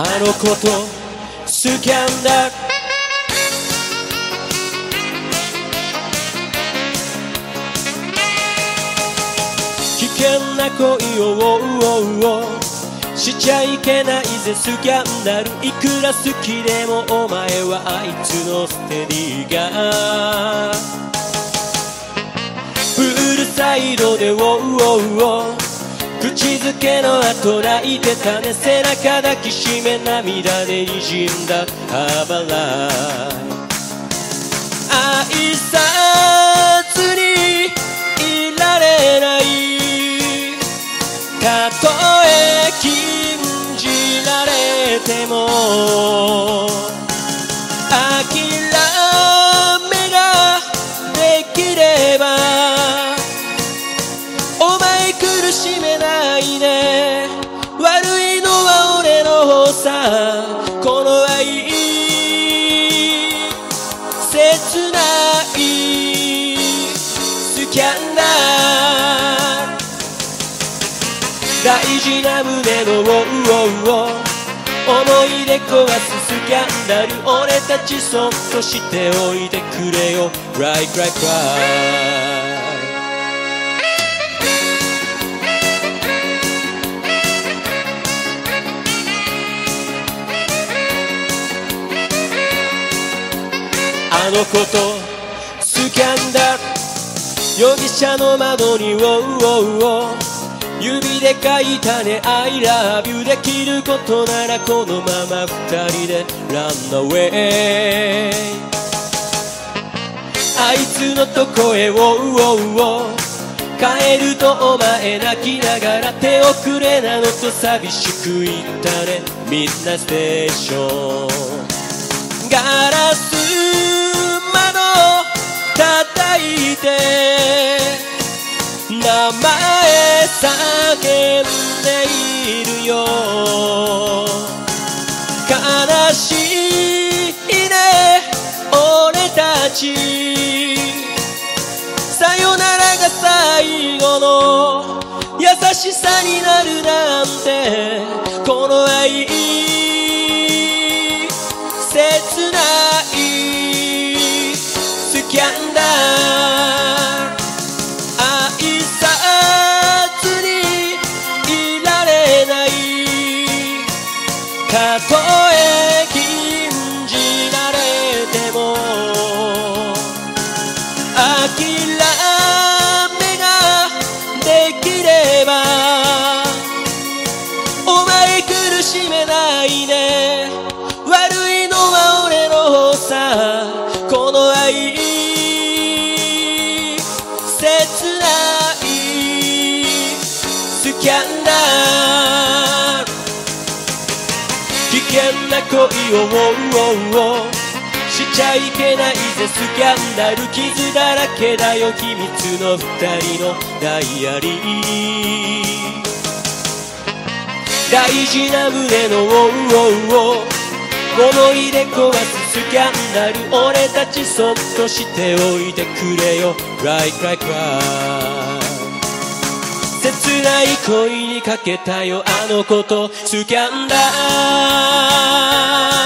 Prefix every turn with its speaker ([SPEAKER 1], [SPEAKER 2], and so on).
[SPEAKER 1] あの子とスキャンダル。危険な恋をしちゃいけないぜスキャンダル。いくら好きでもお前はあいつのステディが。プールサイドでウォウウォウォ口づけの後泣いてたね。背中抱きしめ涙で滲んだハーバライ。愛さずにいられない。たとえ禁じられても。諦め苦しめないね。悪いのは俺の方さ。この愛切ない。スキャンダル大事な胸のウォウウォウを思い出壊すスキャンダル。俺たちそっとしておいてくれよ。Cry cry cry の子と。スキャンダル容疑者の窓にウォウウォウウォ。指で書いたね I love you できることならこのまま二人で。Run away あいつのとこへウォウウォウウォ。帰るとお前泣きながら手をくれなのと寂しく言ったね。みんなステーション。ガラス窓叩いて名前叫んでいるよ。悲しいね俺たち。さよならが最後の優しさになるなんてこの愛。たとえ禁じられても諦めができればお前苦しめないね悪いのは俺の方さこの愛切ないスキャンダル。危険な恋をウォウウォしちゃいけないぜスキャンダル。傷だらけだよ秘密の二人のダイアリー。大事な胸のウォウウォウウォ思い出壊すスキャンダル。俺たちそっとしておいてくれよ。Cry cry cry 切ない恋にかけたよあの子とスキャンダル。